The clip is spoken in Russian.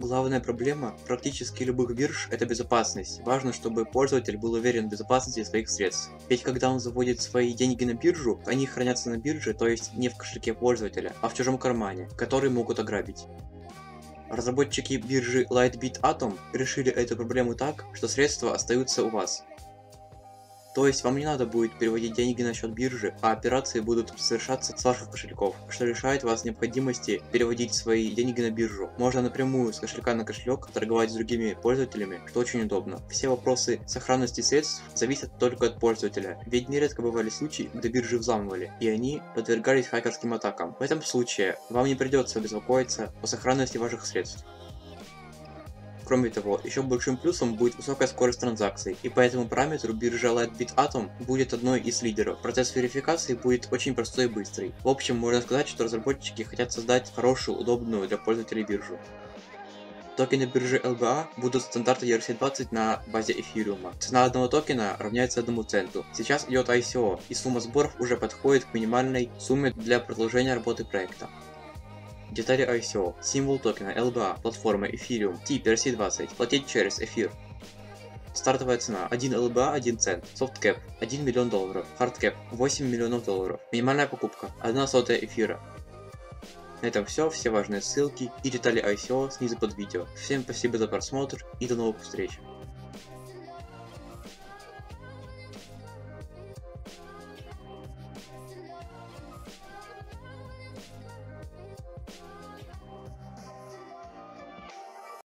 Главная проблема практически любых бирж – это безопасность. Важно, чтобы пользователь был уверен в безопасности своих средств. Ведь когда он заводит свои деньги на биржу, они хранятся на бирже, то есть не в кошельке пользователя, а в чужом кармане, который могут ограбить. Разработчики биржи Lightbit Atom решили эту проблему так, что средства остаются у вас. То есть вам не надо будет переводить деньги на счет биржи, а операции будут совершаться с ваших кошельков, что лишает вас необходимости переводить свои деньги на биржу. Можно напрямую с кошелька на кошелек торговать с другими пользователями, что очень удобно. Все вопросы сохранности средств зависят только от пользователя, ведь нередко бывали случаи, когда биржи взламывали, и они подвергались хакерским атакам. В этом случае вам не придется беспокоиться о сохранности ваших средств. Кроме того, еще большим плюсом будет высокая скорость транзакций, и по этому параметру биржа Lightbit Atom будет одной из лидеров. Процесс верификации будет очень простой и быстрый. В общем, можно сказать, что разработчики хотят создать хорошую, удобную для пользователей биржу. Токены биржи LBA будут стандарта ERC20 на базе эфириума. Цена одного токена равняется одному центу. Сейчас идет ICO, и сумма сборов уже подходит к минимальной сумме для продолжения работы проекта. Детали ICO, символ токена LBA, платформа Ethereum, тип ERC20, платить через эфир. Стартовая цена 1 LBA 1 цент, софткэп 1 миллион долларов, хардкэп 8 миллионов долларов, минимальная покупка 1 сотая эфира. На этом все, все важные ссылки и детали ICO снизу под видео. Всем спасибо за просмотр и до новых встреч.